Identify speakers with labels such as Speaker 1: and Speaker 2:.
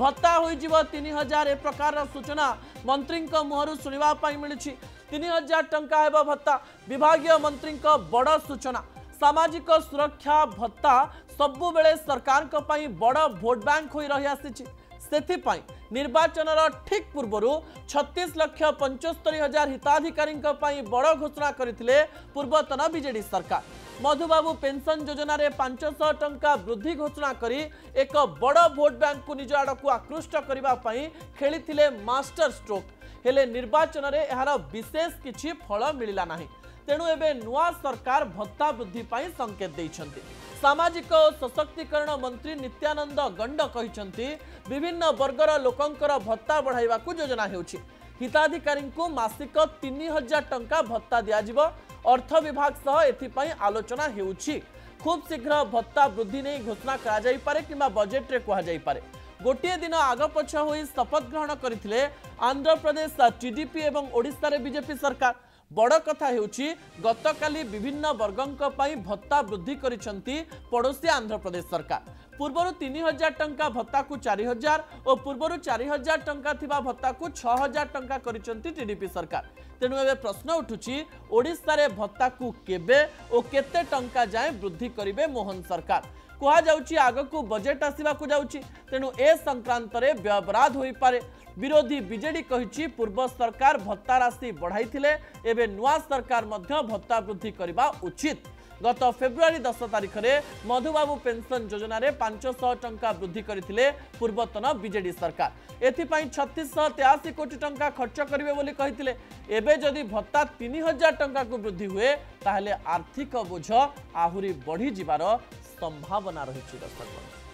Speaker 1: ଭତ୍ତା ହୋଇଯିବ ତିନି ହଜାର ଏ ପ୍ରକାରର ସୂଚନା ମନ୍ତ୍ରୀଙ୍କ ମୁହଁରୁ ଶୁଣିବା ପାଇଁ ମିଳିଛି ତିନି ହଜାର ଟଙ୍କା ହେବ ଭତ୍ତା ବିଭାଗୀୟ ମନ୍ତ୍ରୀଙ୍କ ବଡ଼ ସୂଚନା ସାମାଜିକ ସୁରକ୍ଷା ଭତ୍ତା ସବୁବେଳେ ସରକାରଙ୍କ ପାଇଁ ବଡ଼ ଭୋଟ୍ ବ୍ୟାଙ୍କ ହୋଇ ରହିଆସିଛି ସେଥିପାଇଁ ନିର୍ବାଚନର ଠିକ୍ ପୂର୍ବରୁ ଛତିଶ ଲକ୍ଷ ପଞ୍ଚସ୍ତରୀ ହଜାର ହିତାଧିକାରୀଙ୍କ ପାଇଁ ବଡ଼ ଘୋଷଣା କରିଥିଲେ ପୂର୍ବତନ ବିଜେଡି ସରକାର ମଧୁବାବୁ ପେନ୍ସନ୍ ଯୋଜନାରେ ପାଞ୍ଚଶହ ଟଙ୍କା ବୃଦ୍ଧି ଘୋଷଣା କରି ଏକ ବଡ଼ ଭୋଟ୍ ବ୍ୟାଙ୍କକୁ ନିଜ ଆଡ଼କୁ ଆକୃଷ୍ଟ କରିବା ପାଇଁ ଖେଳିଥିଲେ ମାଷ୍ଟର ଷ୍ଟ୍ରୋକ୍ ହେଲେ ନିର୍ବାଚନରେ ଏହାର ବିଶେଷ କିଛି ଫଳ ମିଳିଲା ନାହିଁ ତେଣୁ ଏବେ ନୂଆ ସରକାର ଭତ୍ତା ବୃଦ୍ଧି ପାଇଁ ସଙ୍କେତ ଦେଇଛନ୍ତି ସାମାଜିକ ଓ ସଶକ୍ତିକରଣ ମନ୍ତ୍ରୀ ନିତ୍ୟାନନ୍ଦ ଗଣ୍ଡ କହିଛନ୍ତି ବିଭିନ୍ନ ବର୍ଗର ଲୋକଙ୍କର ଭତ୍ତା ବଢ଼ାଇବାକୁ ଯୋଜନା ହେଉଛି হিতাধিকারীঙ্কু মাসিক তিন হাজার টঙ্কা ভত্তা দিয়াযিব অর্থ বিভাগ সহ এথিপাই আলোচনা হেউছি খুব শীঘ্র ভত্তা বৃদ্ধি নেই ঘোষণা করা যাইপারে কিংবা বজেটরে কুহযাইপারে গোটিয়ে দিন আগপছ হয়ে শপথ গ্রহণ করে আন্ধ্রপ্রদেশ টিডিপি এবং ওড়িশার বিজেপি সরকার বড় কথা হচ্ছে গতকালি বিভিন্ন বর্গঙ্ক ভত্তা বৃদ্ধি করেছেন পড়োশী আন্ধ্রপ্রদেশ সরকার পূর্বর তিন হাজার টঙ্কা ভত্তাকু চারি হাজার ও পূর্বর চারি হাজার টঙ্কা থিবা ভত্তাকু ছ হাজার টঙ্কা করেছেন টিডিপি সরকার তেণু এবে প্রশ্ন উঠুছি ওড়িশার ভত্তাকু কেবে ও কেতে টঙ্কা যায় বৃদ্ধি করবে মোহন সরকার কুহযাচ্ছে আগকু বজেট আসবাক যাচ্ছে তেণু এ সংক্রান্তরে ব্যয়বরাদ হয়ে পড়ে ବିରୋଧୀ ବିଜେଡି କହିଛି ପୂର୍ବ ସରକାର ଭତ୍ତା ରାଶି ବଢ଼ାଇଥିଲେ ଏବେ ନୂଆ ସରକାର ମଧ୍ୟ ଭତ୍ତା ବୃଦ୍ଧି କରିବା ଉଚିତ ଗତ ଫେବୃଆରୀ ଦଶ ତାରିଖରେ ମଧୁବାବୁ ପେନ୍ସନ୍ ଯୋଜନାରେ ପାଞ୍ଚଶହ ଟଙ୍କା ବୃଦ୍ଧି କରିଥିଲେ ପୂର୍ବତନ ବିଜେଡି ସରକାର ଏଥିପାଇଁ ଛତିଶଶହ ତେୟାଅଶୀ କୋଟି ଟଙ୍କା ଖର୍ଚ୍ଚ କରିବେ ବୋଲି କହିଥିଲେ ଏବେ ଯଦି ଭତ୍ତା ତିନି ହଜାର ଟଙ୍କାକୁ ବୃଦ୍ଧି ହୁଏ ତାହେଲେ ଆର୍ଥିକ ବୋଝ ଆହୁରି ବଢ଼ିଯିବାର ସମ୍ଭାବନା ରହିଛି ଦର୍ଶକ